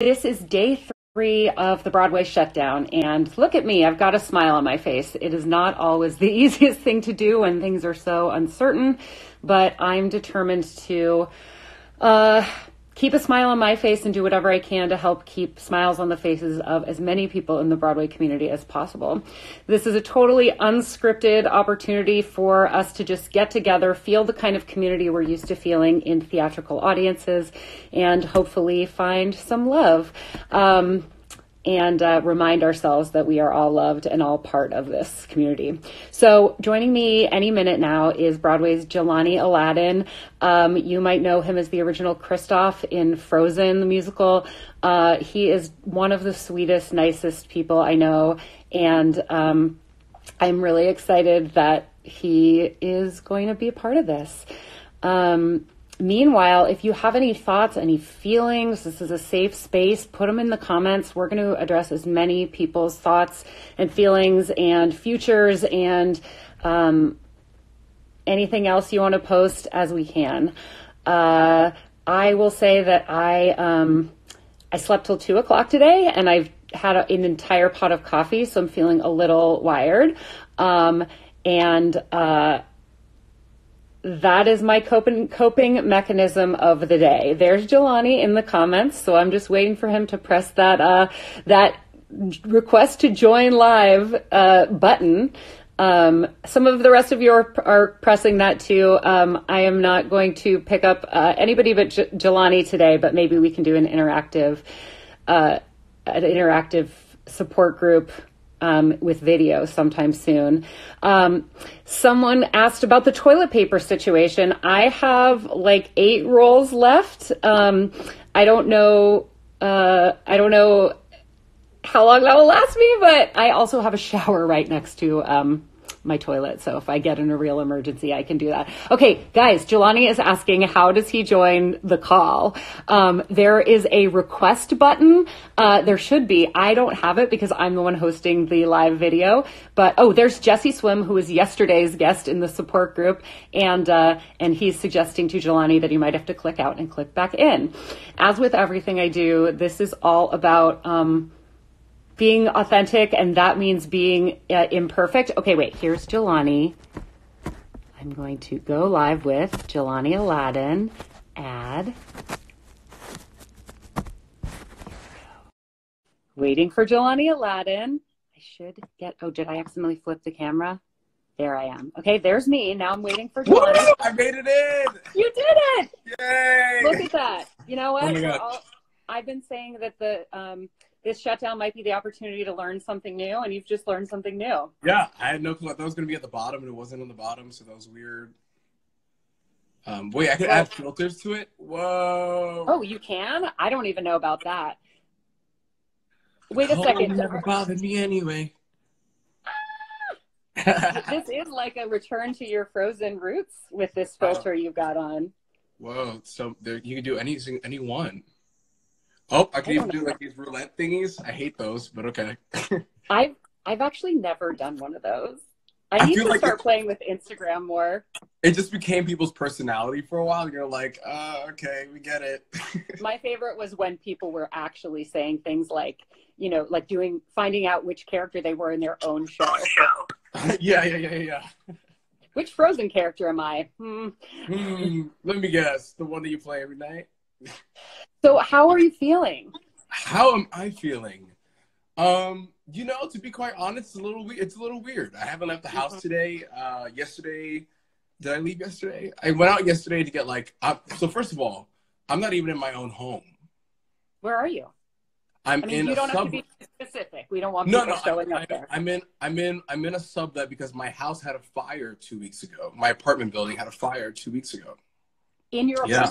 this is day three of the Broadway shutdown. And look at me, I've got a smile on my face. It is not always the easiest thing to do when things are so uncertain, but I'm determined to uh, keep a smile on my face and do whatever I can to help keep smiles on the faces of as many people in the Broadway community as possible. This is a totally unscripted opportunity for us to just get together, feel the kind of community we're used to feeling in theatrical audiences, and hopefully find some love. Um, and uh, remind ourselves that we are all loved and all part of this community. So, joining me any minute now is Broadway's Jelani Alladin. Um, you might know him as the original Kristoff in Frozen, the musical. Uh, he is one of the sweetest, nicest people I know, and um, I'm really excited that he is going to be a part of this. Um, Meanwhile, if you have any thoughts, any feelings, this is a safe space, put them in the comments. We're going to address as many people's thoughts and feelings and futures and um, anything else you want to post as we can. Uh, I will say that I um, I slept till two o'clock today, and I've had a, an entire pot of coffee, so I'm feeling a little wired. Um, and uh, that is my coping coping mechanism of the day. There's Jelani in the comments, so I'm just waiting for him to press that uh, that request to join live uh, button. Um, some of the rest of you are, are pressing that too. Um, I am not going to pick up uh, anybody but J- Jelani today, but maybe we can do an interactive, uh, an interactive support group um, with video sometime soon. Um, someone asked about the toilet paper situation. I have like eight rolls left. Um, I don't know. Uh, I don't know how long that will last me, but I also have a shower right next to um, my toilet. So if I get in a real emergency, I can do that. Okay, guys, Jelani is asking, how does he join the call? Um, there is a request button. Uh, there should be. I don't have it because I'm the one hosting the live video. But oh, there's Jesse Swim, who was yesterday's guest in the support group, and uh, and he's suggesting to Jelani that he might have to click out and click back in. As with everything I do, this is all about. Um, being authentic, and that means being uh, imperfect. Okay, wait, here's Jelani. I'm going to go live with Jelani Alladin. Add. Waiting for Jelani Alladin. I should get. Oh, did I accidentally flip the camera? There I am. Okay, there's me. Now I'm waiting for Jelani. I made it in. You did it. Yay. Look at that. You know what? Oh my God. I've been saying that the um, this shutdown might be the opportunity to learn something new, and you've just learned something new. Yeah, I had no clue. that was gonna be at the bottom, and it wasn't on the bottom, so that was weird. Um, wait, I could add filters to it. Whoa! Oh, you can? I don't even know about that. Wait a Oh, second. Never bothered me anyway. this is like a return to your frozen roots with this filter you've got on. Whoa! So there, you can do anything, any one. Oh, I can I even don't do like these roulette thingies. I hate those, but okay. I've I've actually never done one of those. I I need to like start playing with Instagram more. it just became people's personality for a while. And you're like, uh, okay, we get it. My favorite was when people were actually saying things like, you know, like doing finding out which character they were in their own show. yeah, yeah, yeah, yeah. Which Frozen character am I? Hmm. Hmm, let me guess, the one that you play every night. So how are you feeling? How am I feeling? Um, you know, to be quite honest, it's a little weird. It's a little weird. I haven't left the house today. Uh, yesterday, did I leave yesterday? I went out yesterday to get like. Uh, so first of all, I'm not even in my own home. Where are you? I'm I mean, in you don't have to be specific. We don't want no, people no, showing I, up there. I'm in. I'm in. I'm in a sublet because my house had a fire two weeks ago. My apartment building had a fire two weeks ago. In your Yeah.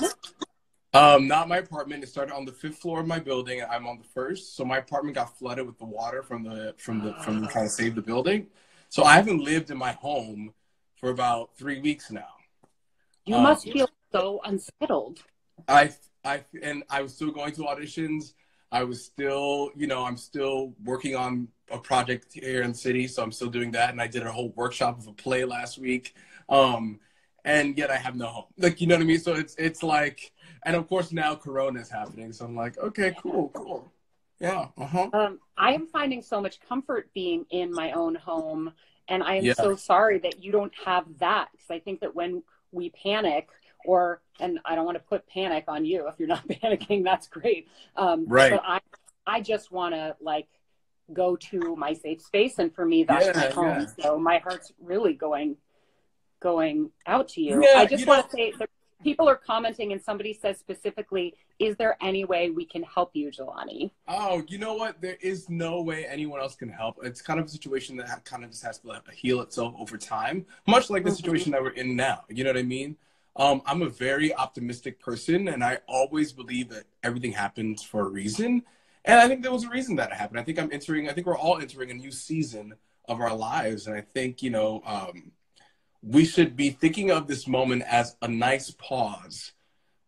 Um, not my apartment. It started on the fifth floor of my building. I'm on the first, so my apartment got flooded with the water from the from the from trying to save the building. So I haven't lived in my home for about three weeks now. You Um, must feel so unsettled. I I and I was still going to auditions. I was still, you know, I'm still working on a project here in the city, so I'm still doing that. And I did a whole workshop of a play last week. Um, and yet I have no home. Like you know what I mean? So it's it's like, and of course now Corona is happening. So I'm like, okay, cool, cool, yeah, uh huh. Um, I am finding so much comfort being in my own home, and I am Yeah. so sorry that you don't have that because I think that when we panic, or and I don't want to put panic on you if you're not panicking, that's great. Um, Right. But I, I just want to like go to my safe space, and for me, that's Yeah, my home. yeah. So my heart's really going, going out to you. Yeah, I just want to say people are commenting, and somebody says specifically, "Is there any way we can help you, Jelani?" Oh, you know what? There is no way anyone else can help. It's kind of a situation that kind of just has to heal itself over time, much like the Mhm. situation that we're in now. You know what I mean? Um, I'm a very optimistic person, and I always believe that everything happens for a reason. And I think there was a reason that it happened. I think I'm entering. I think we're all entering a new season of our lives, and I think you know um, we should be thinking of this moment as a nice pause,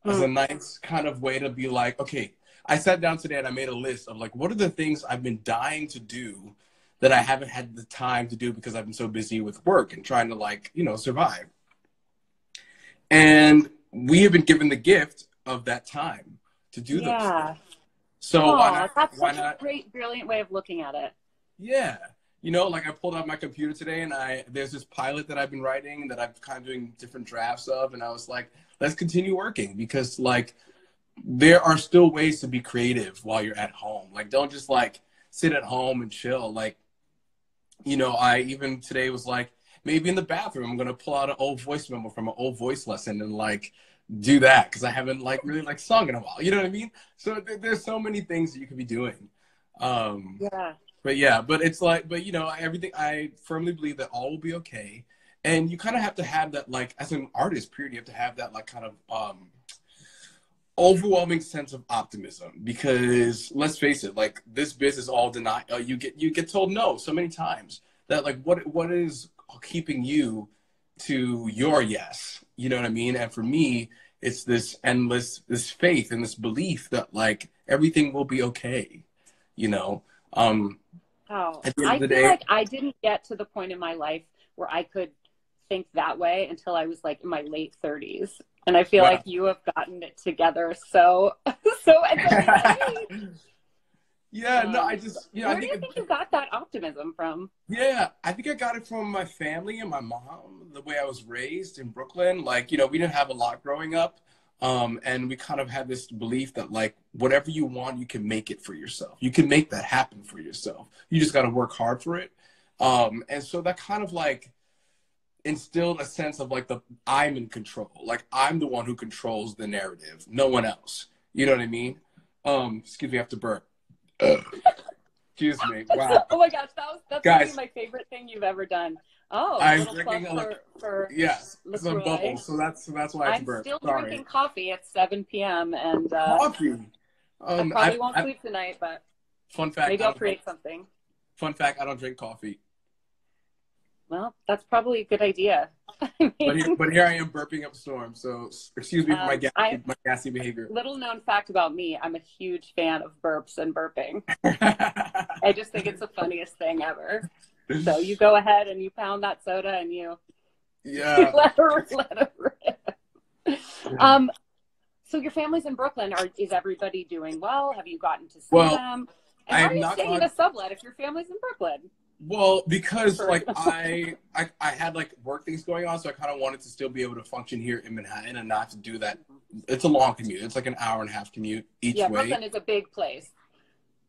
as hmm. a nice kind of way to be like, okay, I sat down today and I made a list of like, what are the things I've been dying to do that I haven't had the time to do because I've been so busy with work and trying to like, you know, survive. And we have been given the gift of that time to do those. Yeah. things. So Aw, why not? that's why such not? a great, brilliant way of looking at it. Yeah. You know, like I pulled out my computer today and I there's this pilot that I've been writing that I've kind of doing different drafts of and I was like, let's continue working because like there are still ways to be creative while you're at home. Like don't just like sit at home and chill. Like you know, I even today was like maybe in the bathroom I'm going to pull out an old voice memo from an old voice lesson and like do that cuz I haven't like really like sung in a while. You know what I mean? So there, there's so many things that you could be doing. Um Yeah. But yeah, but it's like, but you know, everything. I firmly believe that all will be okay, and you kind of have to have that, like, as an artist, period, you have to have that, like, kind of um, overwhelming sense of optimism. Because let's face it, like, this business all deny. Uh, you get you get told no so many times that, like, what what is keeping you to your yes? You know what I mean? And for me, it's this endless this faith and this belief that like everything will be okay. You know. Um, Oh, At the end I feel day- like I didn't get to the point in my life where I could think that way until I was like in my late 30s. And I feel Wow. like you have gotten it together so, so, and so great. Yeah, no, Um, I just, you know, Where I do you think you got that optimism from? yeah, I think I got it from my family and my mom, the way I was raised in Brooklyn. Like, you know, we didn't have a lot growing up. Um, and we kind of had this belief that, like, whatever you want, you can make it for yourself. You can make that happen for yourself. You just got to work hard for it. Um, and so that kind of like instilled a sense of like the I'm in control. Like, I'm the one who controls the narrative, no one else. You know what I mean? Um, excuse me, I have to burp. Ugh. Excuse me. Wow. oh my gosh, that was that's Guys. my favorite thing you've ever done. Oh, I'm drinking a- for, for Yes, some bubbles. So that's so that's why I to I'm still Sorry. drinking coffee at 7 p.m. and uh, Coffee. I Um, probably I- won't I- sleep tonight, but fun fact. maybe I I'll create something. Fun fact: I don't drink coffee, Well, that's probably a good idea. I but here, but here I am burping up a storm. So excuse me for my Um, gassy, I- my gassy behavior. little known fact about me, I'm a huge fan of burps and burping. I just think it's the funniest thing ever. So you go ahead and you pound that soda and you yeah. let her let her rip. Um, so your family's in Brooklyn. Are is everybody doing well? Have you gotten to see Well, them? I And how have are you not staying in a sublet if your family's in Brooklyn? Well, because like I, I I had like work things going on, so I kind of wanted to still be able to function here in Manhattan and not to do that. It's a long commute. It's like an hour and a half commute each yeah, way. Brooklyn is a big place.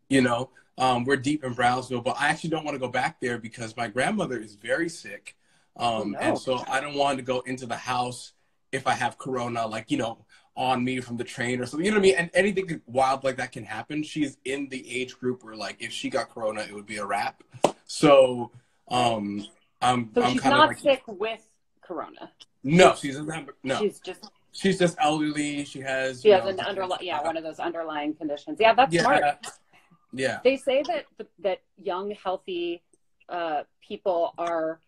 you know um, we're deep in brownsville but i actually don't want to go back there because my grandmother is very sick um, Oh, no. and so i don't want to go into the house if i have corona like you know on me from the train or something you know what i mean and anything wild like that can happen she's in the age group where like if she got corona it would be a wrap so um i'm, So I'm she's kind not like sick with corona. no she's not no She's just she's just elderly she has she has know, an underlying yeah one of those underlying conditions. Yeah, that's smart. Yeah They say that that young healthy uh, people are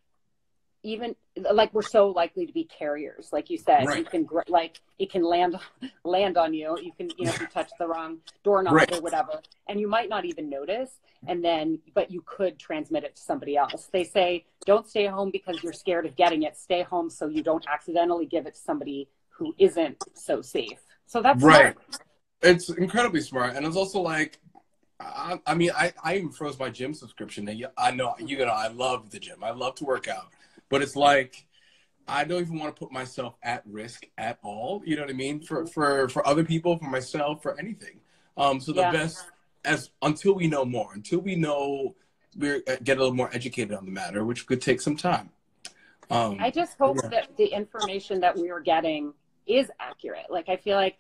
even like we're so likely to be carriers like you said Right. you can gr- like it can land land on you you can you know if you touch the wrong doorknob Right. or whatever and you might not even notice and then but you could transmit it to somebody else they say don't stay home because you're scared of getting it stay home so you don't accidentally give it to somebody who isn't so safe so that's Right. smart. It's incredibly smart, and it's also like, I, I mean, I, I even froze my gym subscription. And I know you know I love the gym. I love to work out, but it's like I don't even want to put myself at risk at all. You know what I mean? For for for other people, for myself, for anything. Um, so the Yeah. best as until we know more, until we know we get a little more educated on the matter, which could take some time. Um, I just hope Yeah. that the information that we are getting is accurate. Like I feel like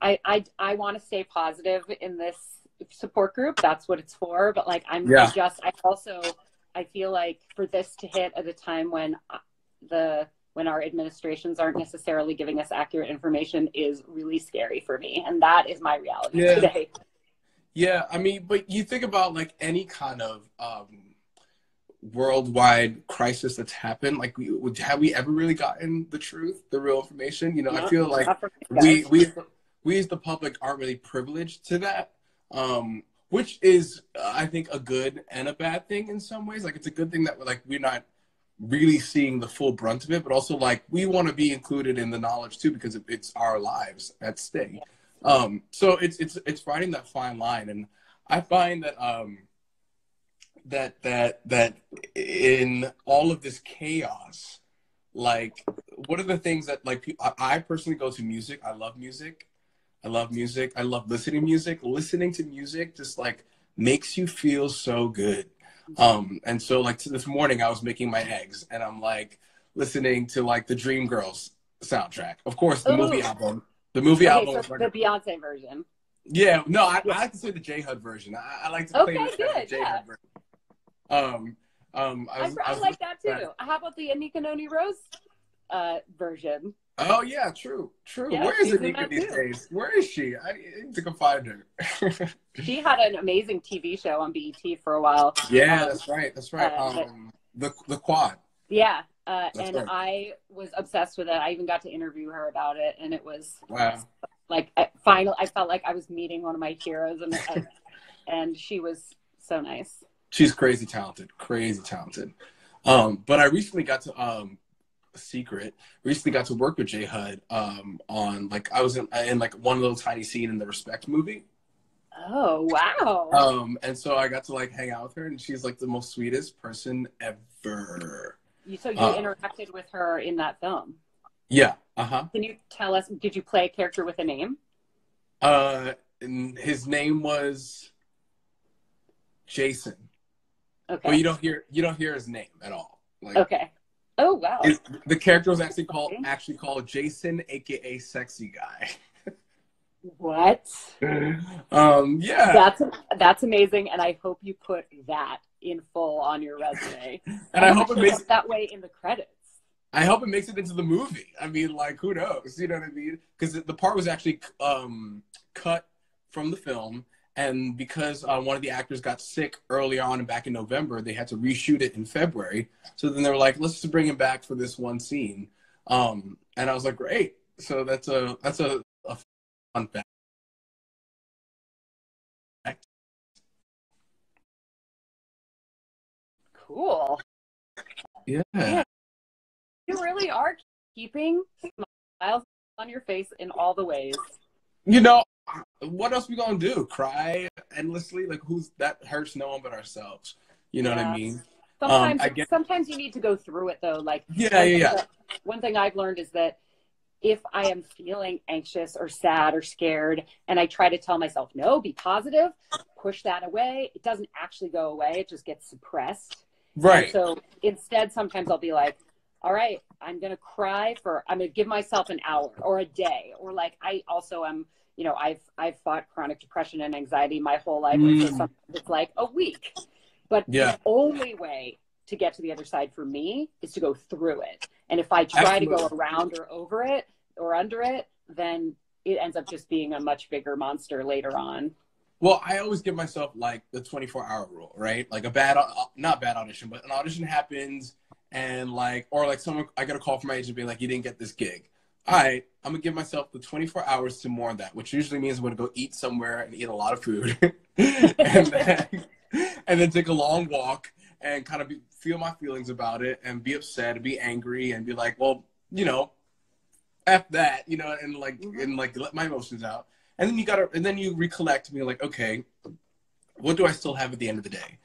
I I, I want to stay positive in this support group. That's what it's for. But like I'm Yeah. I just I also I feel like for this to hit at a time when uh, the when our administrations aren't necessarily giving us accurate information is really scary for me, and that is my reality Yeah. today. Yeah, I mean, but you think about like any kind of um, worldwide crisis that's happened. Like, we, would- have we ever really gotten the truth, the real information? You know, I feel like not for me, we we we as the public aren't really privileged to that, um, which is I think a good and a bad thing in some ways. Like, it's a good thing that like we're not really seeing the full brunt of it, but also like we want to be included in the knowledge too because it's our lives at stake. Um, so it's it's it's finding that fine line, and I find that um, that that that in all of this chaos, like what are the things that like I personally go to music. I love music. I love music. I love listening to music. Listening to music just like makes you feel so good. Um, and so like to this morning, I was making my eggs, and I'm like listening to like the Dreamgirls soundtrack. Of course, the movie album. The movie Okay, album. so the Beyonce version. yeah, no, I, I like to say the J Hud version. I, I like to play Okay, good, the J Hud version. Um, um, I, was, I, I was like that too. How about the Anika Noni Rose uh, version? Oh yeah, true, true. Yeah, Where is Anika these days? Where is she? I need to go find her. She had an amazing TV show on BET for a while. yeah, Um, that's right. That's right. uh, Um, the the quad. Yeah, uh, and right. I was obsessed with it. I even got to interview her about it, and it was Wow. like I, final. I felt like I was meeting one of my heroes, and and, and she was so nice. She's crazy talented, crazy talented. Um, but I recently got to um, secret. Recently got to work with J Hud um, on like I was in, in like one little tiny scene in the Respect movie. Oh wow! Um, and so I got to like hang out with her, and she's like the most sweetest person ever. you, so you uh, interacted with her in that film. Yeah. Uh huh. Can you tell us? Did you play a character with a name? Uh, and his name was Jason. Okay. But you don't hear you don't hear his name at all. Like okay. Oh wow. his- the character was actually called actually called Jason, aka Sexy Guy. what? um, yeah. That's that's amazing, and I hope you put that in full on your resume. and I hope it makes have that way in the credits. I hope it makes it into the movie. I mean, like, who knows? You know what I mean? Because the part was actually um, cut from the film, and because uh, one of the actors got sick early on and back in November, they had to reshoot it in February. So then they were like, "Let's just bring him back for this one scene." Um, and I was like, "Great!" So that's a that's a, a fun fact. Cool. Yeah. Yeah. You really are keeping smiles on your face in all the ways. You know, what else we gonna do? Cry endlessly? Like, who's that hurts no one but ourselves. You know what I mean? Sometimes, um, I get- sometimes you need to go through it though. Like Yeah, one yeah, thing yeah. that- one thing I've learned is that if I am feeling anxious or sad or scared, and I try to tell myself, no, be positive, push that away, it doesn't actually go away. It just gets suppressed. Right. And so instead, sometimes I'll be like, all right, I'm going to cry for, I'm going to give myself an hour or a day. Or like, I also am, you know, I've, I've fought chronic depression and anxiety my whole life. Mm. it's like a week. But Yeah. the only way to get to the other side for me is to go through it. And if I try to go around or over it or under it, then it ends up just being a much bigger monster later on. Well, I always give myself like the 24 hour rule, right? Like a bad, uh, not bad audition, but an audition happens and like, or like someone, I got a call from my agent being like, you didn't get this gig. All right, I'm gonna give myself the 24 hours to mourn that, which usually means I'm gonna go eat somewhere and eat a lot of food, and then and then take a long walk and kind of be, feel my feelings about it and be upset and be angry and be like, well, you know, f that, you know, and like Mhm. and like let my emotions out. And then you gotta and then you recollect and be like, okay, what do I still have at the end of the day?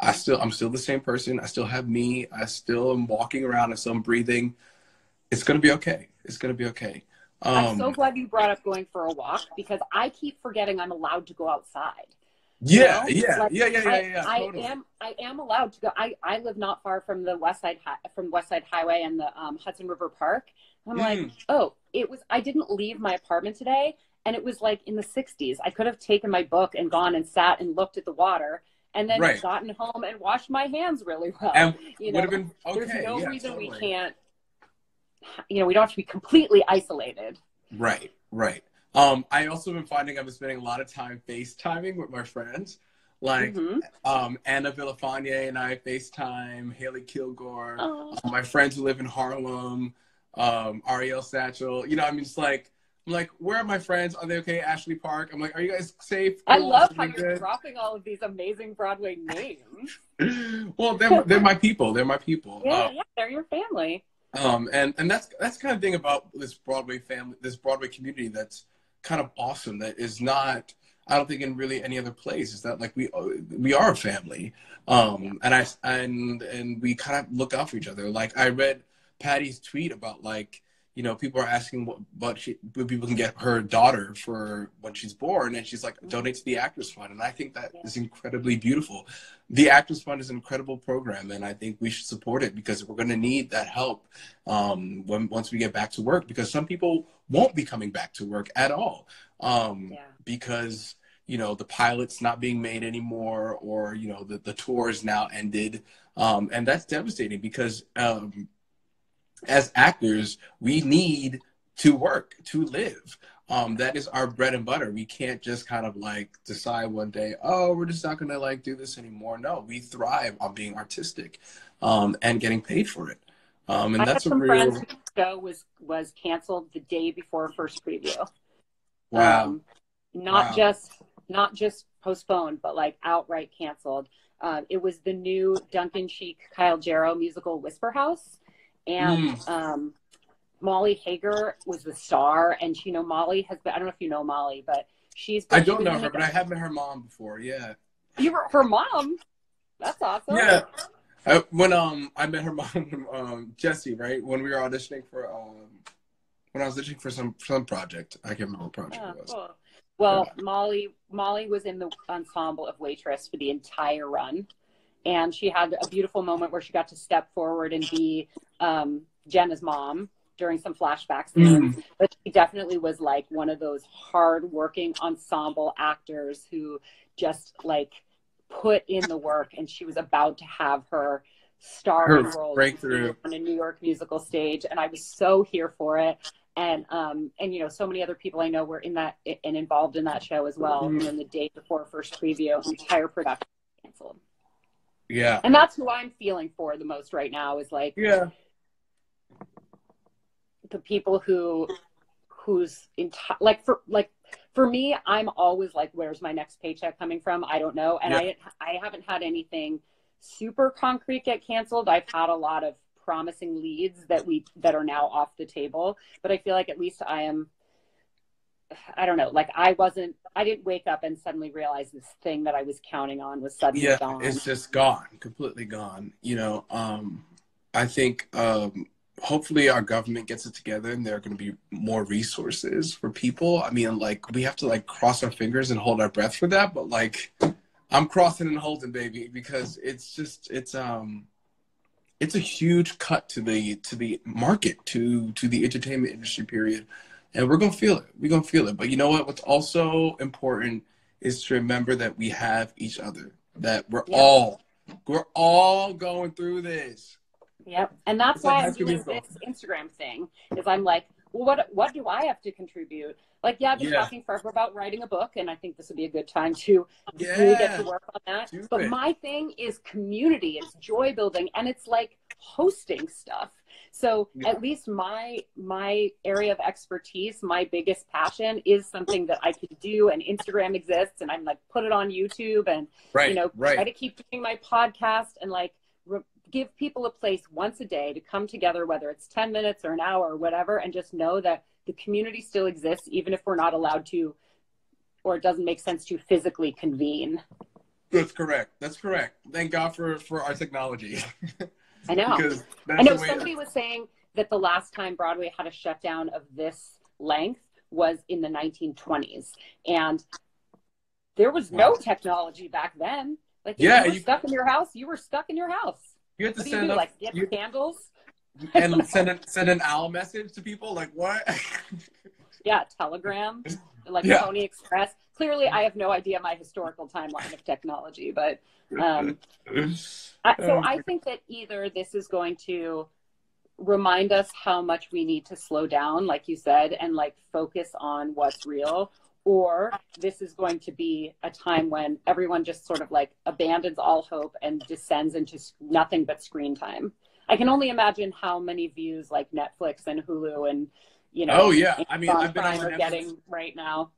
I still I'm still the same person. I still have me. I still am walking around. I still am breathing. It's gonna be okay. It's gonna be okay. Um, I'm so glad you brought up going for a walk because I keep forgetting I'm allowed to go outside. yeah, you know? yeah, Like, yeah, yeah, yeah, I, yeah. I totally. am I am allowed to go. I, I live not far from the West Side from West Side Highway and the um, Hudson River Park. I'm like, Mm. oh, it was. I didn't leave my apartment today, and it was like in the 60s. I could have taken my book and gone and sat and looked at the water, and then Right. gotten home and washed my hands really well. and you would know, have been okay. there's no yeah, reason we can't. You know, we don't have to be completely isolated. Right, right. Um, I also been finding I've been spending a lot of time FaceTiming with my friends. Like Mhm. um, Ana Villafañe and I FaceTime, Hailey Kilgore, Oh. uh, my friends who live in Harlem, um, Ariel Satchel. You know, I mean, it's like, I'm like, where are my friends? Are they okay? Ashley Park. I'm like, are you guys safe? I Cool? love how you're good? dropping all of these amazing Broadway names. well, they're, they're my people. They're my people. Yeah, Um, yeah, they're your family. um, and and that's that's the kind of thing about this Broadway family, this Broadway community that's kind of awesome. That is not, I don't think, in really any other place. Is that like we we are a family, um, and I and and we kind of look out for each other. Like I read Patti's tweet about like you know people are asking what what she what people can get her daughter for when she's born, and she's like donate to the Actors Fund, and I think that is incredibly beautiful. The Actors Fund is an incredible program, and I think we should support it because we're going to need that help um, when once we get back to work. Because some people won't be coming back to work at all um, Yeah. because you know the pilot's not being made anymore, or you know the the tour is now ended, um, and that's devastating because um, as actors we need to work to live. Um, that is our bread and butter. We can't just kind of like decide one day, oh, we're just not gonna like do this anymore. No, we thrive on being artistic um, and getting paid for it. Um, and I that's had a real friends show was was canceled the day before first preview. wow. Um, not Wow. just not just postponed, but like outright canceled. Um, it was the new Duncan Sheik Kyle Jarrow musical Whisper House, and Mm. um, Molly Hager was the star. And you know, Molly has been. I don't know if you know Molly, but she's. Been, I don't know her, but I have met her mom before. Yeah, You were her mom. That's awesome. yeah. I, when um I met her mom, um Jessie, right? When we were auditioning for um when I was auditioning for some some project, I can't remember what project Oh, it was. cool. Well, Molly Molly was in the ensemble of Waitress for the entire run, and she had a beautiful moment where she got to step forward and be um, Jenna's mom during some flashback scenes. But she definitely was like one of those hard-working ensemble actors who just like put in the work, and she was about to have her star Her role breakthrough. on a New York musical stage, and I was so here for it and um and you know so many other people I know were in that and involved in that show as well. Mhm. And then the day before first preview, entire production canceled. Yeah, And that's who I'm feeling for the most right now is like yeah, the people who who's enti- like for like for me I'm always like where's my next paycheck coming from? I don't know. And I I haven't had anything super concrete get canceled. I've had a lot of promising leads that we that are now off the table, but I feel like at least I am I don't know, like I wasn't I didn't wake up and suddenly realize this thing that I was counting on was suddenly yeah. gone. It's just gone, completely gone. You know, um, I think um, hopefully our government gets it together and there are going to be more resources for people. I mean, like we have to like cross our fingers and hold our breath for that, but like I'm crossing and holding, baby, because it's just it's um it's a huge cut to the to the market to to the entertainment industry period and we're gonna feel it we're gonna feel it but you know what what's also important is to remember that we have each other that we're Yeah. all we're all going through this Yep. And that's It's why I'm doing this Instagram thing. Is I'm like, well, what what do I have to contribute? Like, yeah, I've been Yeah. talking forever about writing a book, and I think this would be a good time to Yeah. really get to work on that. Do but it. my thing is community, it's joy building, and it's like hosting stuff. So Yeah. at least my my area of expertise, my biggest passion is something that I could do, and Instagram exists, and I'm like put it on YouTube, and Right. you know right. try to keep doing my podcast, and like re- give people a place once a day to come together, whether it's ten minutes or an hour or whatever, and just know that the community still exists, even if we're not allowed to, or it doesn't make sense to physically convene. That's correct. That's correct. Thank God for for our technology. I know. I know somebody was saying that the last time Broadway had a shutdown of this length was in the 1920s, and there was no technology back then. Like, Yeah, you were you- stuck in your house, you were stuck in your house. you had to you send do? up Like, get you- candles? and send an send an owl message to people. Like what? Yeah, telegram, like Yeah. Pony Express. Clearly, I have no idea my historical timeline of technology, but um, I, so Oh, I think that either this is going to remind us how much we need to slow down, like you said, and like focus on what's real, or this is going to be a time when everyone just sort of like abandons all hope and descends into nothing but screen time. I can only imagine how many views like Netflix and Hulu and you know Oh yeah. I mean, I've been on are Netflix getting right now.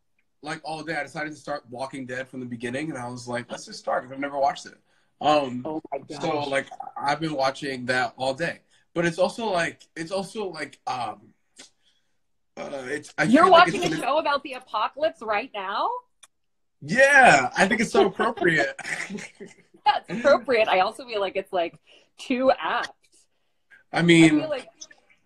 Like all day. I decided to start Walking Dead from the beginning, and I was like, let's just start because I've never watched it. Um, Oh my gosh. so like I've been watching that all day. But it's also like it's also like um, uh, it's I You're like watching it's a show about the apocalypse right now? Yeah, I think it's so appropriate. That's appropriate. I also feel like it's like too apt. I I mean, feel like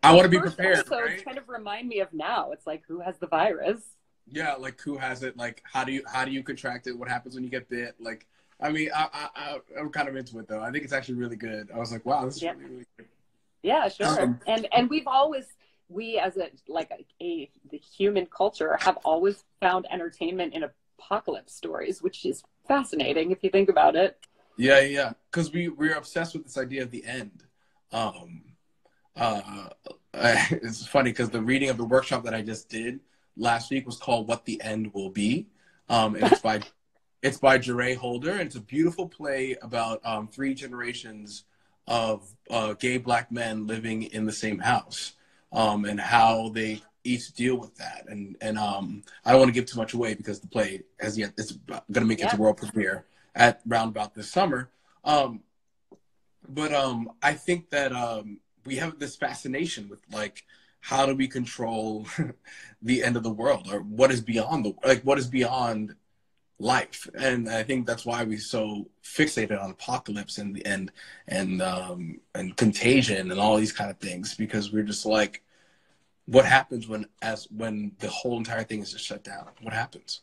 I want to be prepared, So right? kind of remind me of now. It's like who has the virus? Yeah, like who has it? Like how do you how do you contract it? What happens when you get bit? Like, I mean, I I, I I'm kind of into it though. I think it's actually really good. I was like, wow, this is Yeah. really really good. Yeah, sure. Um, and and we've always we as a like a, a the human culture have always found entertainment in apocalypse stories, which is fascinating if you think about it. Yeah, yeah, because we we're obsessed with this idea of the end. Um, uh, it's funny because the reading of the workshop that I just did last week was called "What the End Will Be," um, and it's by it's by Jeray Holder, and it's a beautiful play about um, three generations of uh, gay black men living in the same house, um, and how they each deal with that. And and um, I don't want to give too much away because the play has yet it's going to make its world premiere at roundabout this summer. Um, but um, I think that um, we have this fascination with like how do we control the end of the world or what is beyond the like what is beyond life? And i think that's why we're so fixated on apocalypse and the end and um and contagion and all these kind of things because we're just like what happens when as when the whole entire thing is just shut down? What happens?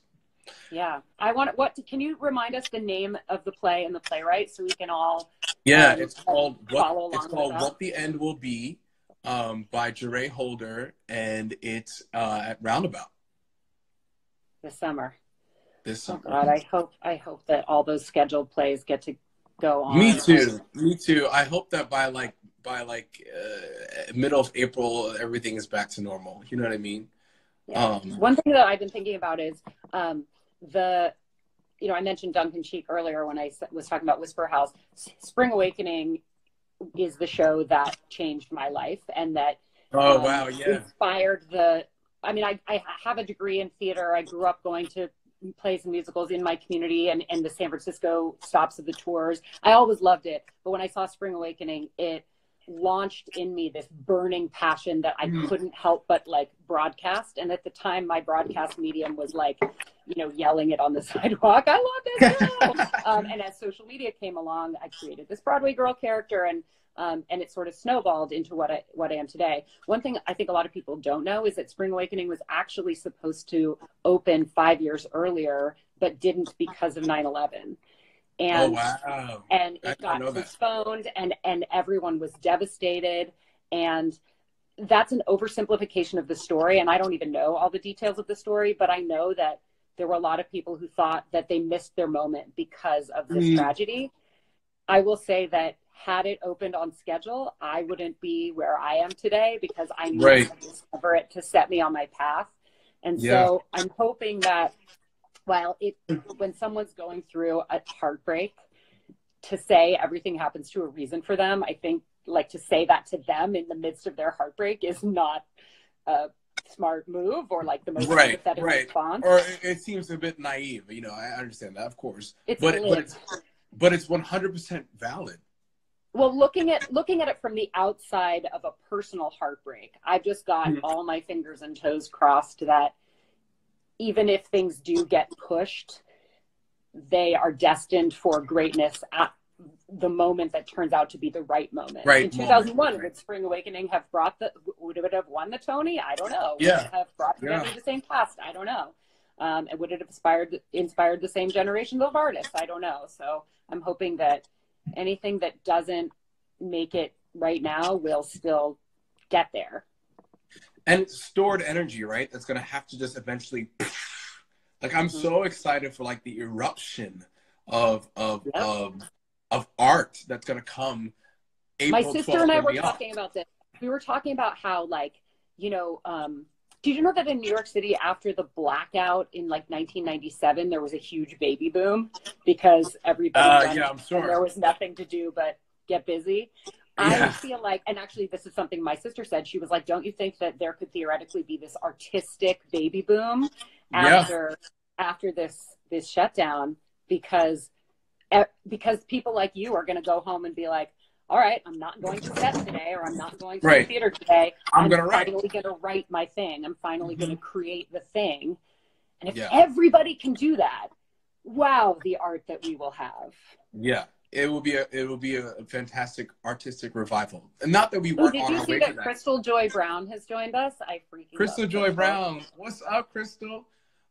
Yeah, I want what can you remind us the name of the play and the playwright so we can all yeah Um, it's called what it's called what the end will be um by Jeray Holder and it's uh at roundabout this summer. this Oh summer God, I hope I hope that all those scheduled plays get to go on. Me too. Me too. I hope that by like by like uh, middle of April, everything is back to normal. You know what I mean? Yeah. Um, One thing that I've been thinking about is um, the, you know, I mentioned Duncan Sheik earlier when I was talking about Whisper House. Spring Awakening is the show that changed my life and that oh um, wow, yeah. inspired the. I mean, I, I have a degree in theater. I grew up going to plays and musicals in my community and, and the San Francisco stops of the tours. I always loved it. But when I saw Spring Awakening, it launched in me this burning passion that I Mm. couldn't help but like broadcast. And at the time, my broadcast medium was like, you know, yelling it on the sidewalk. I love this show. um, and as social media came along, I created this Broadway girl character, and um, and it sort of snowballed into what I what I am today. One thing I think a lot of people don't know is that Spring Awakening was actually supposed to open five years earlier, but didn't because of 9/11. Oh And wow. and it not got know that. postponed, and and everyone was devastated, and that's an oversimplification of the story. And I don't even know all the details of the story, but I know that there were a lot of people who thought that they missed their moment because of this Mm. tragedy. I will say that had it opened on schedule, I wouldn't be where I am today because I needed Right. to discover it to set me on my path. And Yeah. so I'm hoping that while it when someone's going through a heartbreak, to say everything happens to a reason for them, I think like to say that to them in the midst of their heartbreak is not a smart move or like the most Right, sympathetic right. response. Or it, seems a bit naive. You know, I understand that, of course, it's but but it's but it's one hundred percent valid. Well, looking at looking at it from the outside of a personal heartbreak, I've just got Mhm. all my fingers and toes crossed that even if things do get pushed, they are destined for greatness at the moment that turns out to be the right moment. Right In moment, 2001, right. would Spring Awakening have brought the would it have won the Tony? I don't know. Would Yeah. it have brought together Yeah. the same cast? I don't know. Um, and would it have inspired inspired the same generations of artists? I don't know. So I'm hoping that anything that doesn't make it right now will still get there. And stored energy, right? That's gonna have to just eventually. Like I'm Mhm. so excited for like the eruption of of Yep. of of art that's gonna come. April My sister and I were beyond. talking about this. We were talking about how, like, you know, um, did you know that in New York City, after the blackout in like 1997, there was a huge baby boom because everybody Uh, yeah, I'm and there was nothing to do but get busy. Yeah. I feel like, and actually, this is something my sister said. She was like, "Don't you think that there could theoretically be this artistic baby boom Yeah. after after this this shutdown because because people like you are going to go home and be like, all right, I'm not going to set today, or I'm not going to Right. the theater today. I'm gonna write. finally going to write my thing. I'm finally going to mm-hmm. create the thing. And if Yeah. everybody can do that, wow, the art that we will have. Yeah, it will be a it will be a fantastic artistic revival, and not that we Oh, weren't did on you our see that that. Crystal Joy Brown has joined us? I freaking Crystal Joy Crystal. Brown, what's up, Crystal?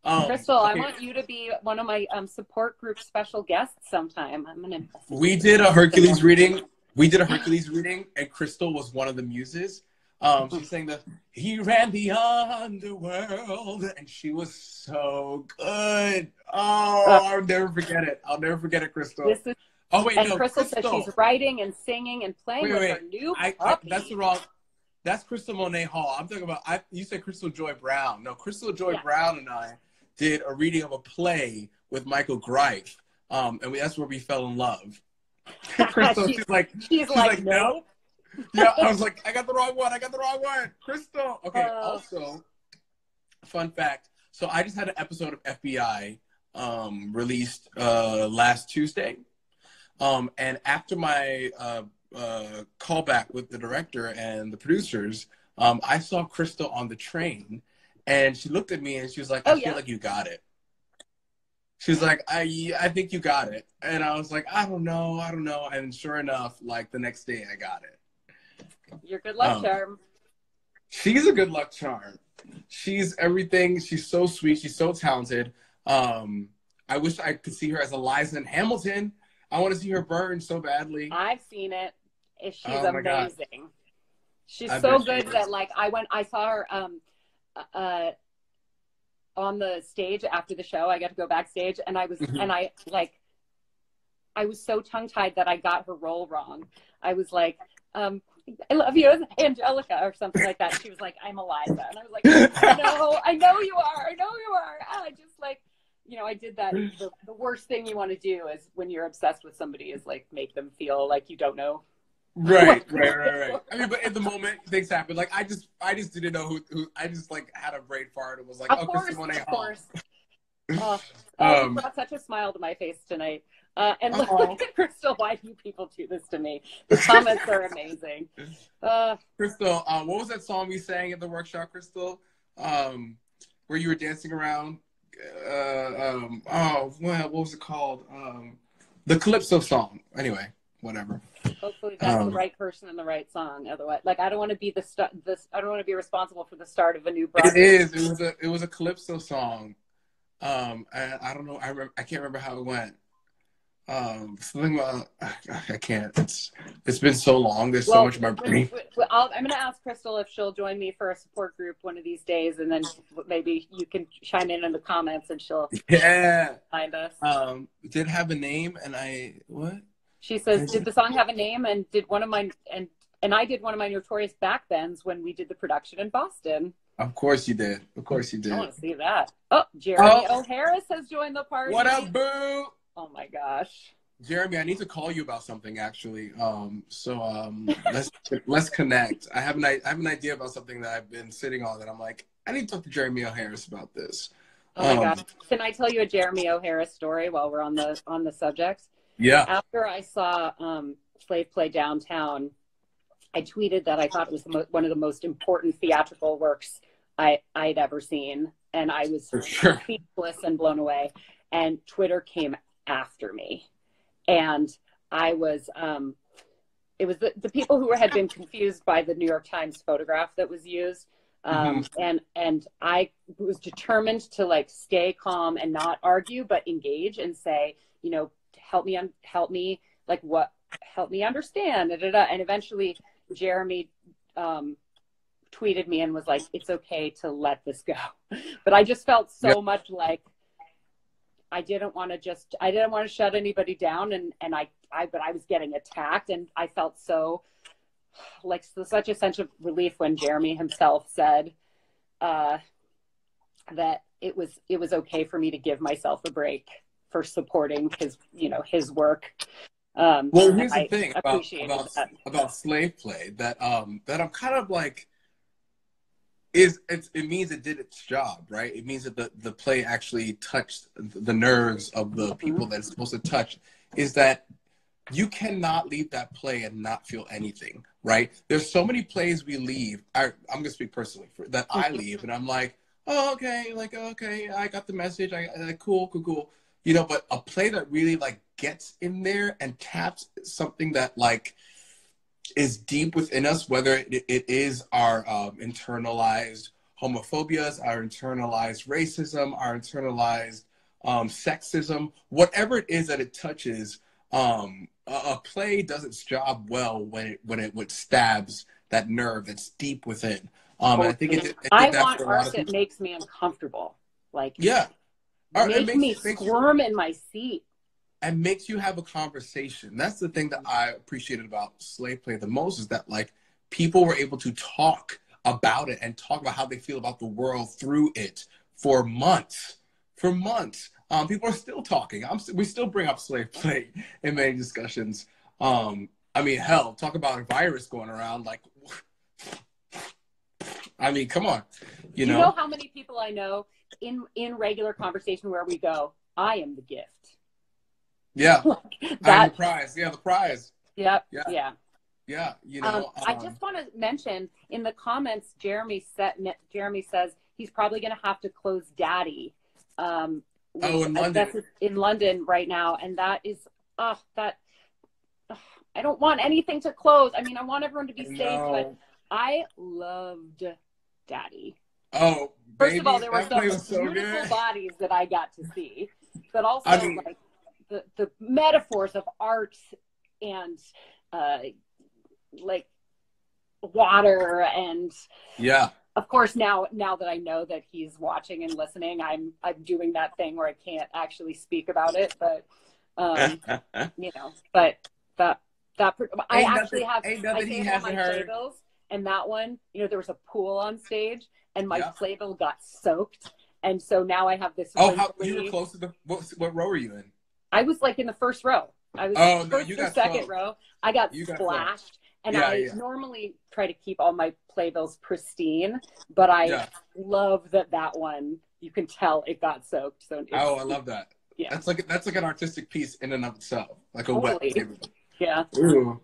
Um, Crystal, I want you to be one of my um, support group special guests sometime. I'm gonna. We did a Hercules reading. We did a Hercules reading, and Crystal was one of the muses. Um, she sang the "He ran beyond the underworld," and she was so good. Oh, I'll never forget it. I'll never forget it, Crystal. This is oh wait, and no, Crystal, Crystal. says she's writing and singing and playing Wait, with wait, her new I, I, that's the wrong. That's Crystal Monée Hall. I'm talking about. I, you said Crystal Joy Brown. No, Crystal Joy Yeah. Brown and I did a reading of a play with Michael Greif, um, and we, that's where we fell in love. Crystal, She's- she's like, She's she's like, like, no. yeah. I was like, I got the wrong one. I got the wrong one. Crystal. Okay. Uh. also, fun fact. So I just had an episode of FBI um, released uh, last Tuesday, um, and after my uh, uh, callback with the director and the producers, um, I saw Crystal on the train, and she looked at me and she was like, "I Oh, feel yeah? like you got it." She's like, "I I think you got it," and I was like, "I don't know, I don't know," and sure enough, like the next day, I got it. Your good luck Um, charm. She's a good luck charm. She's everything. She's so sweet. She's so talented. Um, I wish I could see her as Eliza in Hamilton. I want to see her burn so badly. I've seen it. She's Oh, amazing. She's I so bet she good that like I went I saw her um uh on the stage after the show. I got to go backstage and I was Mhm. and I like I was so tongue tied that I got her role wrong. I was like, um, I love you Angelica or something like that. She was like, I'm Eliza. And I was like, I know, I know you are. I know you are. And I just like, you know, I did that. The, the worst thing you want to do is when you're obsessed with somebody is like make them feel like you don't know. Right, right, right, right. I mean, but in the moment, things happen. Like I just, I just didn't know who. who I just like had a brain fart and was like, Of "Oh, course, Monet of course. Oh, oh you Um, brought such a smile to my face tonight. Uh, and look, Aw. look at Crystal. Why do you people do this to me? The comments are amazing. Uh, Crystal, um, what was that song we sang at the workshop, Crystal? Um, where you were dancing around? Uh, um, oh, well, what was it called? Um, the Calypso song. Anyway, whatever. hopefully that's Um, the right person and the right song. Otherwise, like I don't want to be the st- this. I don't want to be responsible for the start of a new Broadway. It is. It was a. It was a Calypso song. Um, and I don't know. I remember. I can't remember how it went. Um, something about. I, I can't. It's. It's been so long. There's so much in my brain. I'll, I'm going to ask Crystal if she'll join me for a support group one of these days, and then maybe you can chime in in the comments and she'll Yeah. find us. Um, did have a name, and I what? She says, "Did the song have a name?" And did one of my and and I did one of my notorious backbends when we did the production in Boston. Of course you did. Of course you did. I want to see that. Oh, Jeremy Oh. O. Harris has joined the party. What up, boo? Oh my gosh. Jeremy, I need to call you about something actually. Um, so um, let's let's connect. I have an I have an idea about something that I've been sitting on that I'm like, I need to talk to Jeremy O. Harris about this. Oh my Um, gosh. Can I tell you a Jeremy O. Harris story while we're on the on the subject? Yeah. After I saw um, Slave Play Downtown, I tweeted that I thought it was the mo- one of the most important theatrical works I I'd ever seen, and I was For sure. speechless and blown away. And Twitter came after me, and I was um, it was the, the people who had been confused by the New York Times photograph that was used. Um, and and I was determined to like stay calm and not argue, but engage and say, you know, help me, un- help me, like what, help me understand. Da, da, da. And eventually, Jeremy um, tweeted me and was like, it's okay to let this go. But I just felt so Yeah. much like I didn't want to just, I didn't want to shut anybody down, and and I, I, but I was getting attacked, and I felt so like so such a sense of relief when Jeremy himself said uh, that it was it was okay for me to give myself a break for supporting his you know his work. Um, Well, here's the I thing about about, about slave play that um that I'm kind of like is it's, it means it did its job, right? It means that the, the play actually touched the nerves of the mm-hmm. people that it's supposed to touch. Is that you cannot leave that play and not feel anything, right? There's so many plays we leave. I, I'm gonna speak personally for that I mm-hmm. leave, and I'm like, oh, okay, like okay, I got the message. I, I cool, cool, cool. You know, but a play that really like gets in there and taps something that like is deep within us, whether it, it is our um, internalized homophobias, our internalized racism, our internalized um, sexism, whatever it is that it touches, um, a, a play does its job well when it when it, when it stabs that nerve that's deep within. Um, I think it, it I want for a lot art that makes me uncomfortable. Like Yeah, make makes- me makes you- squirm in my seat. And makes you have a conversation. That's the thing that I appreciated about slave play the most is that like people were able to talk about it and talk about how they feel about the world through it for months. For months, um, people are still talking. I'm, we still bring up slave play in many discussions. Um, I mean, hell, talk about a virus going around. Like, I mean, come on, you know. you know how many people I know in in regular conversation where we go, I am the gift. Yeah, I'm the prize. Yeah, the prize. yep, Yeah. yeah. Yeah, you Um, know. I um, just want to mention in the comments, Jeremy set Jeremy says he's probably going to have to close Daddy. Um, Oh, in London. in London right now, and that is oh that. ugh, I don't want anything to close. I mean, I want everyone to be safe, but I loved Daddy. Oh, First baby, of all, there were that some so beautiful good. bodies that I got to see, but also I mean- like the the metaphors of art and uh, like water and Yeah, of course now now that I know that he's watching and listening, I'm I'm doing that thing where I can't actually speak about it, but um, you know, but that that I Ain't actually nothing- have I saved all my heard. playbills, and that one, you know, there was a pool on stage, and my Yeah. playbill got soaked, and so now I have this. oh, how you were close to the what, what row were you in? I was like in the first row. I was Oh, no, first you or second row. I got You got splashed, and Yeah, I yeah. normally try to keep all my playbills pristine, but I Yeah. love that that one. You can tell it got soaked. So Oh, I love that. Yeah. That's like that's like an artistic piece in and of itself, like a Totally. wet. yeah, Ooh.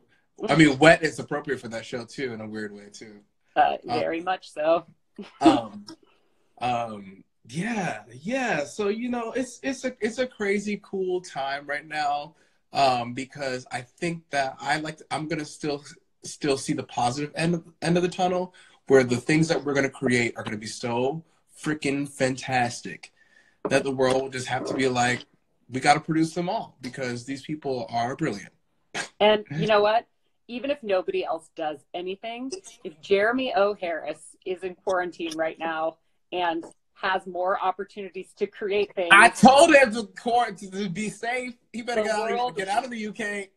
I mean, wet is appropriate for that show too, in a weird way too. uh, Uh, very much so. Um, um, yeah, yeah. So you know, it's it's a it's a crazy cool time right now, um, because I think that I like. To, I'm gonna still still see the positive end of, end of the tunnel, where the things that we're gonna create are gonna be so freaking fantastic that the world will just have to be like, we got to produce them all because these people are brilliant. And you know what? Even if nobody else does anything, if Jeremy O. Harris is in quarantine right now and has more opportunities to create things, I told him to court to, be safe. He better get out, of, get out of the UK.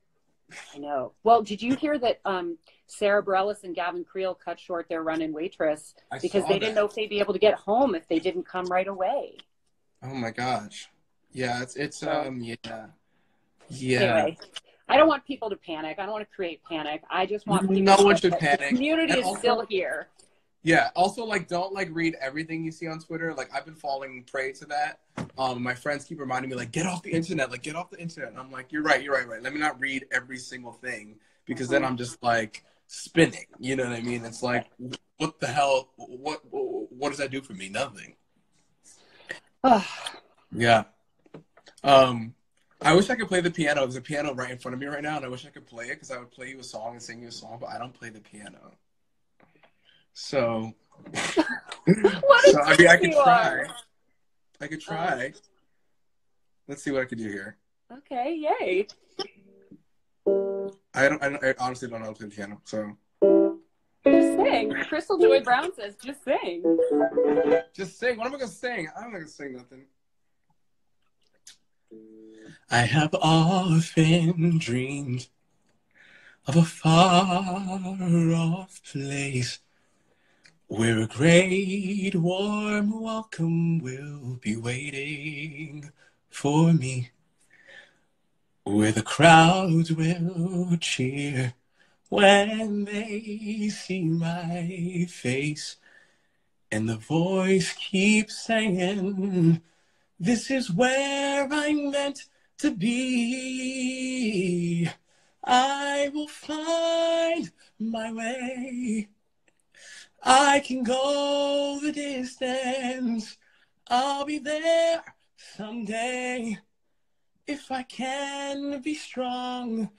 I know. Well, did you hear that um, Sara Bareilles and Gavin Creel cut short their run in Waitress I because they didn't know if they'd be able to get home if they didn't come right away. Oh my gosh. Yeah, it's it's So- um yeah. Yeah. Anyway, I don't want people to panic. I don't want to create panic. I just want people No to one should panic. The community And is also- still here. Yeah. Also, like, don't like read everything you see on Twitter. Like, I've been falling prey to that. Um, my friends keep reminding me, like, get off the internet. Like, get off the internet. And I'm like, you're right. You're right. Right. Let me not read every single thing because then I'm just like spinning. You know what I mean? It's like, what the hell? What what does that do for me? Nothing. Yeah. Um, I wish I could play the piano. There's a piano right in front of me right now, and I wish I could play it because I would play you a song and sing you a song, but I don't play the piano. So, what so I mean, I dick could try. are. I could try. Let's see what I could do here. Okay, yay. I don't. I, don't, I honestly don't know how to play the piano. So, Just sing. Crystal Joy Brown says, just sing. just sing. What am I gonna sing? I'm not gonna sing nothing. I have often dreamed of a far off place where a great warm welcome will be waiting for me, where the crowds will cheer when they see my face, and the voice keeps saying, This is where I'm meant to be. I will find my way. I can go the distance. I'll be there someday. If I can be strong,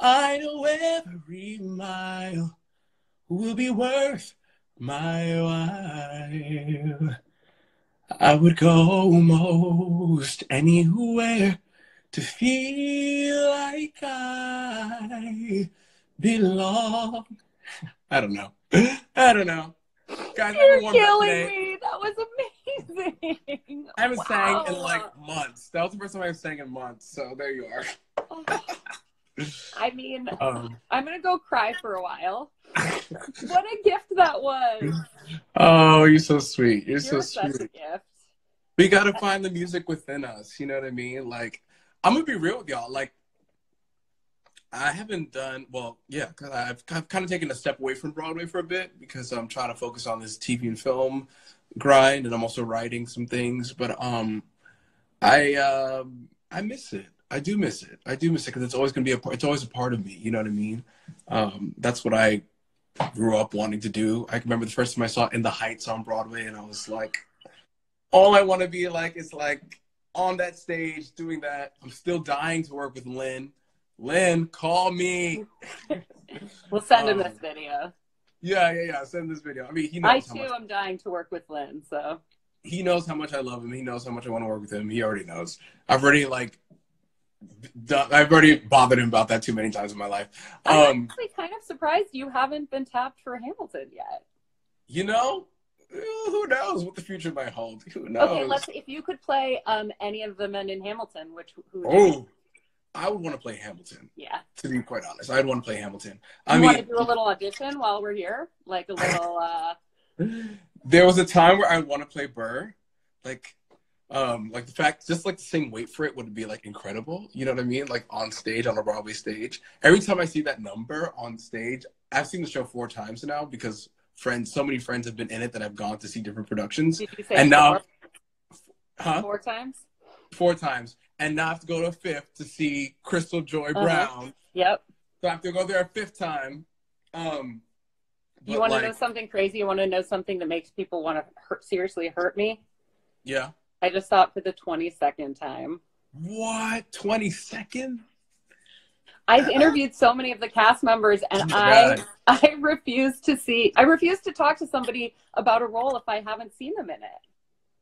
I know every mile will be worth my while. I would go most anywhere to feel like I belong. I don't know. I don't know. Guys, You're killing me. That was amazing. I haven't sang in like months. That was the first time I've sang in months. So there you are. I mean, Um, I'm gonna go cry for a while. What a gift that was. oh, you're so sweet. You're, You're so sweet. we gotta find the music within us. You know what I mean? Like, I'm gonna be real with y'all. Like, I haven't done well. Yeah, because I've, I've kind of taken a step away from Broadway for a bit because I'm trying to focus on this TV and film grind, and I'm also writing some things. But um, I um, I miss it. I do miss it. I do miss it because it's always gonna be a. part- It's always a part of me. You know what I mean? Um, that's what I grew up wanting to do. I remember the first time I saw In the Heights on Broadway, and I was like, all I want to be like is like on that stage doing that. I'm still dying to work with Lin. Lin, call me. We'll send him Um, this video. Yeah, yeah, yeah. Send this video. I mean, he knows I too am dying to work with Lin. So he knows how much I love him. He knows how much I want to work with him. He already knows. I've already like, done, I've already bothered him about that too many times in my life. I'm Um, actually kind of surprised you haven't been tapped for Hamilton yet. you know, who knows what the future might hold? Who knows? Okay, let's. If you could play um any of the men in Hamilton, which who? Oh, I would want to play Hamilton. yeah. To be quite honest, I'd want to play Hamilton. I you mean, want to do a little audition while we're here, like a little. uh there was a time where I want to play Burr, like, um, like the fact just like to sing "Wait for It" would be like incredible. You know what I mean? Like on stage on a Broadway stage. Every time I see that number on stage, I've seen the show four times now because friends, so many friends have been in it that I've gone to see different productions. Did you say And now, huh? four times? Four times, and now I have to go to a fifth to see Crystal Joy Uh-huh. Brown. Yep. So I have to go there a fifth time. Um, You want to like, know something crazy? You want to know something that makes people want to hurt, seriously hurt me? Yeah. I just saw it for the 22nd time. What? Twenty second? I've interviewed so many of the cast members, and Oh I God. I refuse to see. I refuse to talk to somebody about a role if I haven't seen them in it.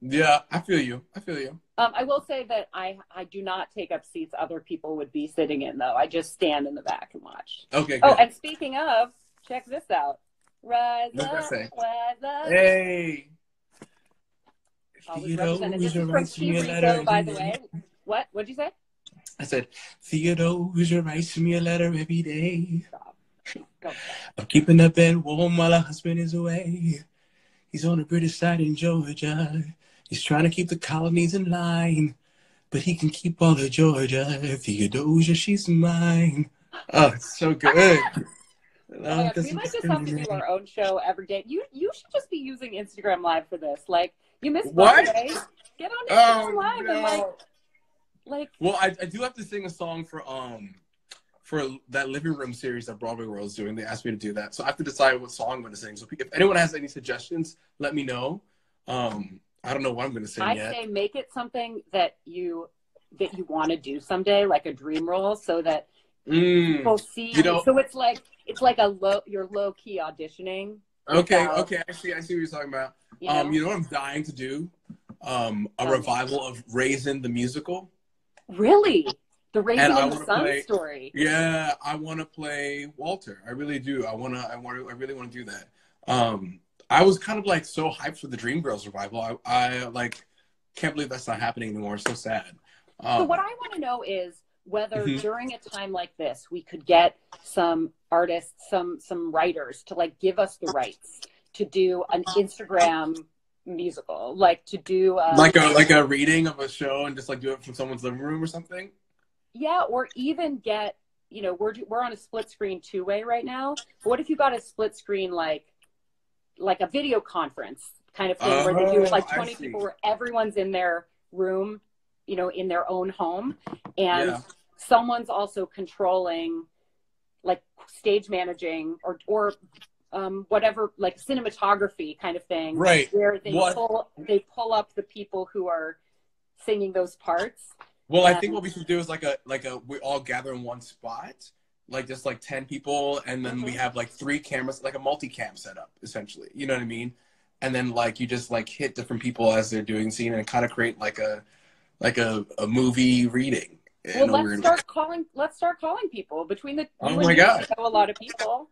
Yeah, I feel you. I feel you. Um, I will say that I I do not take up seats other people would be sitting in though. I just stand in the back and watch. Okay. Good. Oh, and speaking of, check this out. Rise up, rise up. hey. Always You know represented. who's This is a from race to Chief me, Rico, letter by the way. What? What'd you say? I said, Theodosia writes me a letter every day. Go. I'm keeping the bed warm while her husband is away. He's on the British side in Georgia. He's trying to keep the colonies in line, but he can keep all of Georgia. Theodosia, she's mine. Oh, it's so good. Oh we might just have to do our own show every day. You you should just be using Instagram Live for this. Like you missed What? Get on Oh, Instagram Live and like like Well, I, I do have to sing a song for um for that living room series that Broadway World is doing. They asked me to do that, so I have to decide what song I'm going to sing. So if anyone has any suggestions, let me know. Um, I don't know what I'm going to say. I yet. say make it something that you that you want to do someday, like a dream role, so that Mm, people see You know- so it's like it's like a low you're low key auditioning. okay, without, okay, I see. I see what you're talking about. You know? Um, you know what I'm dying to do? Um, a revival of Raisin the musical. really? The Raisin And in the wanna Sun play- story. Yeah, I want to play Walter. I really do. I want to. I want to. I really want to do that. Um, I was kind of like so hyped for the Dreamgirls revival. I, I like can't believe that's not happening anymore. It's so sad. Um, So what I want to know is whether Mhm. during a time like this we could get some artists, some some writers to like give us the rights to do an Instagram musical, like to do uh, like a like a reading of a show and just like do it from someone's living room or something. yeah, or even get you know we're we're on a split screen two way right now. But what if you got a split screen like like a video conference kind of thing where they do Oh, like 20 people where everyone's in their room, you know, in their own home and Yeah. someone's also controlling like stage managing or or um, whatever like cinematography kind of thing Right. where they What- pull they pull up the people who are singing those parts Well, I think what we should do is like a like a we all gather in one spot, like just like ten people, and then we Mhm. have like three cameras, like a multi-cam setup, essentially. You know what I mean? And then like you just like hit different people as they're doing scene and kind of create like a like a, a movie reading. well let's start way. calling let's start calling people between the Oh my God. we know a lot of people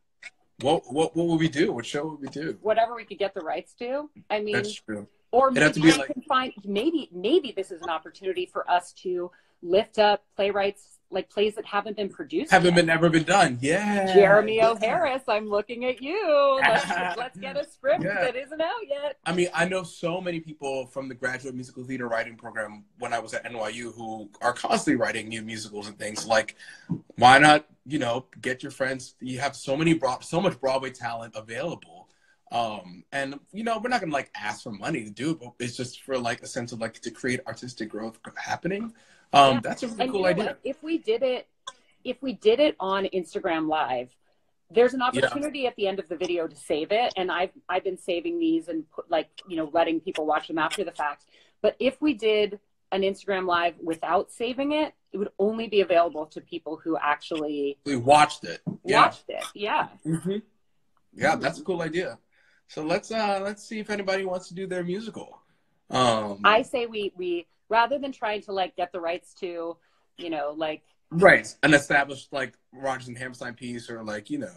What what what would we do? What show would we do? whatever we could get the rights to i mean That's true. or maybe we like- can find maybe maybe this is an opportunity for us to lift up playwrights like plays that haven't been produced Haven't yet. been never been done. Yeah. Jeremy O. Harris, I'm looking at you. Let's, let's get a script Yeah. that isn't out yet. I mean, I know so many people from the graduate musical theater writing program when I was at NYU who are constantly writing new musicals and things. Like, why not, you know, get your friends? You have so many, broad, so much Broadway talent available. Um, and you know, we're not gonna like ask for money to do it, but it's just for like a sense of like to create artistic growth happening. Um, Yeah. that's a really And cool you know idea. what? If we did it, if we did it on Instagram Live, there's an opportunity at the end of the video to save it. And I've I've been saving these and put like you know letting people watch them after the fact. But if we did an Instagram Live without saving it, it would only be available to people who actually We watched it. Yeah. watched it. Yeah. hmm Yeah, that's a cool idea. So let's uh let's see if anybody wants to do their musical. Um, I say we we rather than trying to like get the rights to, you know, like right an established like Rodgers and Hammerstein piece or like you know.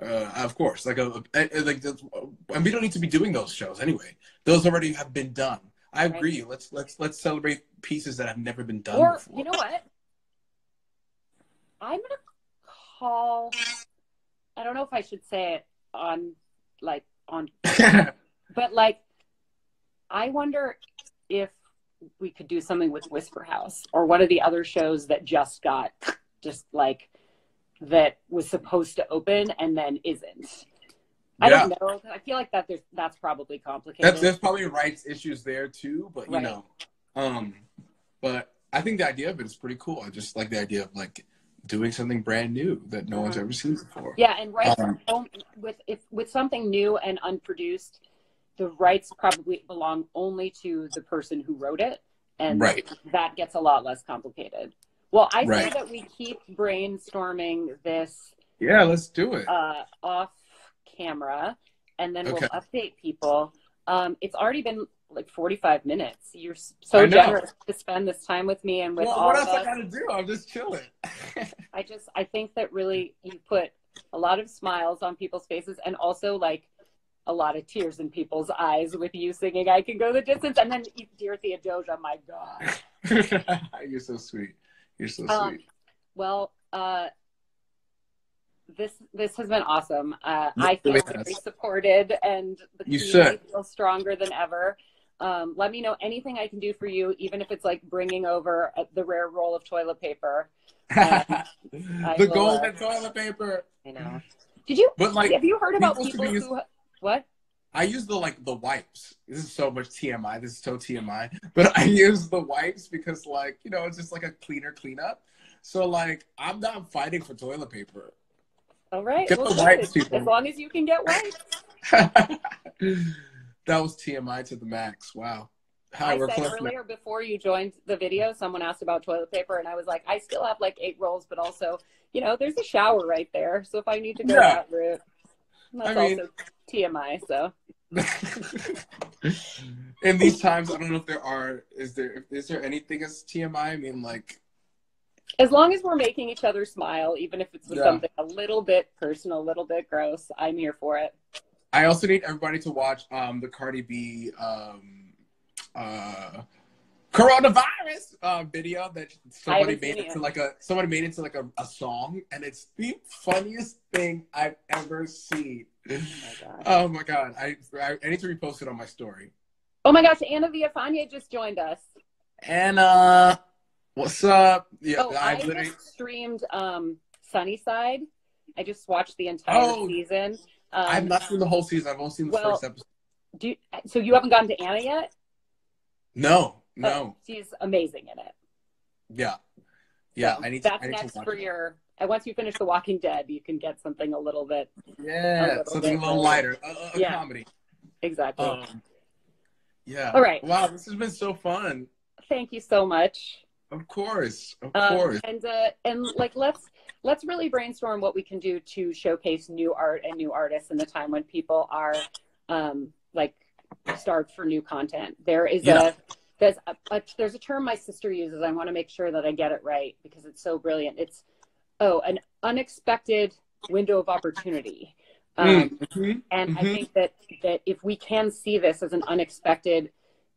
Uh, of course, like a, a like, that's- and we don't need to be doing those shows anyway. Those already have been done. I Right. agree. Let's let's let's celebrate pieces that have never been done or before. you know what? I'm gonna call. I don't know if I should say it on like on, but like, I wonder if we could do something with Whisper House or one of the other shows that just got just like that was supposed to open and then isn't. I Yeah. don't know. I feel like that there's that's probably complicated. That's, there's probably rights issues there too, but you Right. know, um, but I think the idea of it is pretty cool. I just like the idea of like doing something brand new that no one's Mhm. ever seen before. Yeah, and rights Um, with if with something new and unproduced, the rights probably belong only to the person who wrote it, and Right. that gets a lot less complicated. Well, I say that we keep brainstorming this Yeah, let's do it. uh, off camera, and then Okay. we'll update people. Um, it's already been like 45 minutes. You're so generous to spend this time with me and with well, all what else I gotta do? I'm just chilling. I just I think that really you put a lot of smiles on people's faces and also like a lot of tears in people's eyes with you singing I can go the distance and then dear Theodosia, my God. You're so sweet. You're so Um, sweet. well, uh, this this has been awesome. Uh, I feel it very has. supported, and the You community should. feels stronger than ever. Um, let me know anything I can do for you, even if it's like bringing over uh, the rare roll of toilet paper. I the will, golden uh, toilet paper. I know. Did you But like, have you heard about supposed to people be who what? I use the like the wipes. This is so much TMI. This is so TMI. But I use the wipes because like you know it's just like a cleaner cleanup. So like I'm not fighting for toilet paper. All right, Get well, the wipes, good. people. as long as you can get wipes. that was TMI to the max. Wow. Hi, I we're said close now. earlier before you joined the video, someone asked about toilet paper, and I was like, I still have like eight rolls, but also, you know, there's a shower right there. So if I need to go Yeah. that route, that's I mean- also TMI. So In these times, I don't know if there are. Is there? Is there anything as TMI? I mean, like, as long as we're making each other smile, even if it's with Yeah. something a little bit personal, a little bit gross, I'm here for it. I also need everybody to watch um the Cardi B um uh coronavirus uh, video that somebody made into like a somebody made into like a, a song and it's the funniest thing I've ever seen. Oh my god! Oh my god. I I, I need to repost it on my story. Oh my gosh! Ana Villafañe just joined us. Ana, what's up? Yeah, Oh, I, I literally streamed um, Sunnyside. I just watched the entire Oh. season. Um, I've not seen the whole season. I've only seen the well, first episode. do you, so you haven't gotten to Ana yet? No, Oh, no. she's amazing in it. Yeah. Yeah, So I need to that's I need next to for it. your. And once you finish The Walking Dead, you can get something a little bit Yeah, a little something a little lighter. A, a- a Yeah. comedy. exactly. Um, yeah. All right. Wow, this has been so fun. Thank you so much. Of course, of Um, course. and uh, and like let's let's really brainstorm what we can do to showcase new art and new artists in the time when people are um, like starved for new content. There is Yeah. a there's a, a there's a term my sister uses. I want to make sure that I get it right because it's so brilliant. It's oh an unexpected window of opportunity. Um, Mhm, And I mhm. think that that if we can see this as an unexpected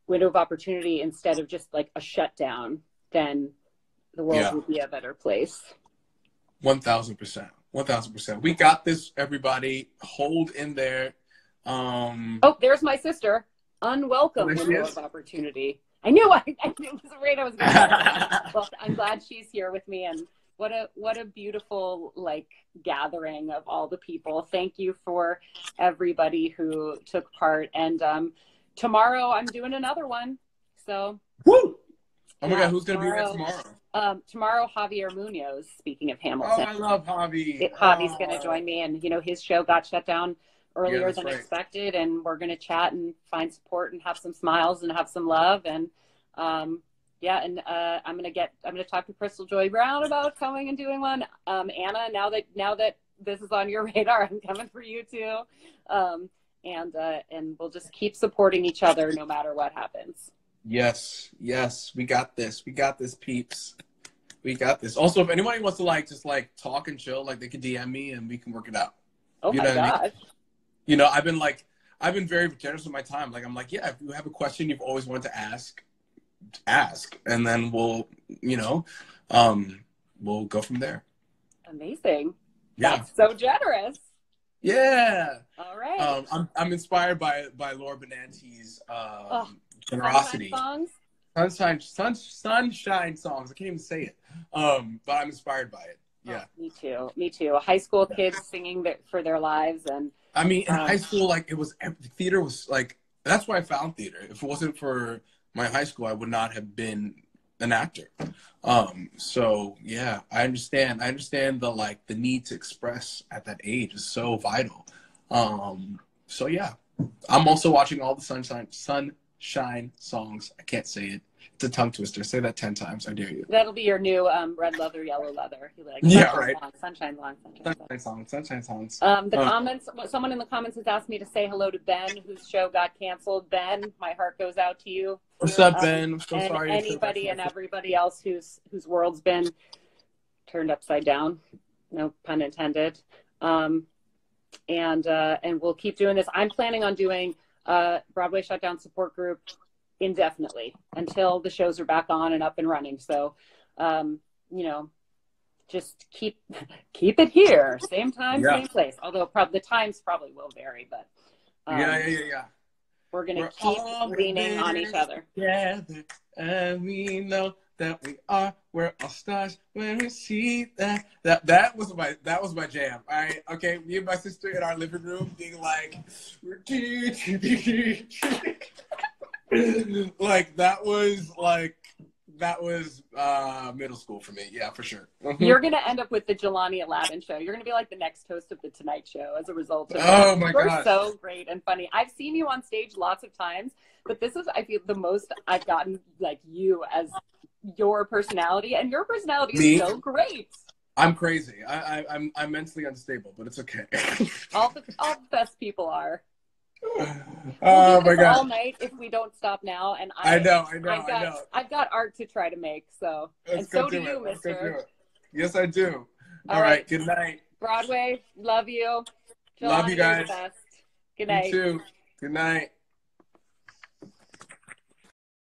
window of opportunity instead of just like a shutdown, then the world Yeah. will be a better place. One thousand percent. One thousand percent. We got this, everybody. Hold in there. Um, Oh, there's my sister. Unwelcome window of opportunity. I knew I, I knew it was right. I was going to Well, I'm glad she's here with me and what a what a beautiful like gathering of all the people. Thank you for everybody who took part. And um tomorrow I'm doing another one. So Woo! Oh my god, who's gonna be there tomorrow. tomorrow? Um, tomorrow, Javier Munoz, speaking of Oh, Hamilton, I love Javi. it, Javi's Oh. going to join me. And, you know, his show got shut down earlier that's than right. expected. And we're going to chat and find support and have some smiles and have some love. And, um, yeah, and uh, I'm gonna get. I'm gonna talk to Crystal Joy Brown about coming and doing one. Um, Ana, now that now that this is on your radar, I'm coming for you too. Um, and uh, and we'll just keep supporting each other no matter what happens. Yes, yes, we got this. We got this, peeps. We got this. Also, if anybody wants to like just like talk and chill, like they can DM me and we can work it out. Oh You my know what I mean? gosh! You know, I've been like, I've been very generous with my time. Like, I'm like, yeah, if you have a question you've always wanted to ask, ask, and then we'll, you know, um, we'll go from there. Amazing. Yeah, That's so generous. yeah. All right. Um, I'm I'm inspired by by Laura Benanti's um, Oh, generosity. Sunshine Songs. Sunshine, sun, sunshine songs. I can't even say it. Um, but I'm inspired by it. Yeah. Oh, me too. Me too. High school kids singing their, for their lives, and I mean, in Um, high school, like it was theater was like that's why I found theater. If it wasn't for my high school, I would not have been an actor. Um, so yeah, I understand. I understand the like the need to express at that age is so vital. Um, so yeah, I'm also watching all the sunshine sunshine songs. I can't say it. It's a tongue twister. Say that ten times. I dare you. that'll be your new um, red leather, yellow leather. Like Yeah, sunshine right. Song, sunshine song, sunshine. Sunshine songs. Sunshine songs. Um, the Uh. comments. Someone in the comments has asked me to say hello to Ben, whose show got canceled. Ben, my heart goes out to you. What's up, Ben? I'm so and sorry. anybody and everybody else whose whose world's been turned upside down. No pun intended. Um, and uh, and we'll keep doing this. I'm planning on doing a Broadway shutdown support group indefinitely until the shows are back on and up and running. So um, you know, just keep keep it here, same time, Yeah. same place. Although prob- the times probably will vary, but um, yeah, yeah, yeah, yeah. We're gonna keep all leaning on each other. Together, and we know that we are. We're all stars when we see that. That that was my that was my jam. All right, okay. Me and my sister in our living room being like, like that was like that was uh middle school for me. Yeah, for sure. Mhm. You're gonna end up with the Jelani Alladin show. You're gonna be like the next host of the Tonight Show as a result of Oh this. my You're so great and funny. I've seen you on stage lots of times, but this is I feel the most I've gotten like you as your personality, and your personality Me? is so great. I'm crazy. I, I I'm I'm mentally unstable, but it's okay. All the all the best people are. Oh my god. all night if we don't stop now. And I, I know, I know, I've got I know. I've got art to try to make. So Let's and so do do you. Let's go do Mister. Yes, I do. All All right. right. Good night. Broadway. Love you. Love you Jelani, you're the guys. Good You too. Good night.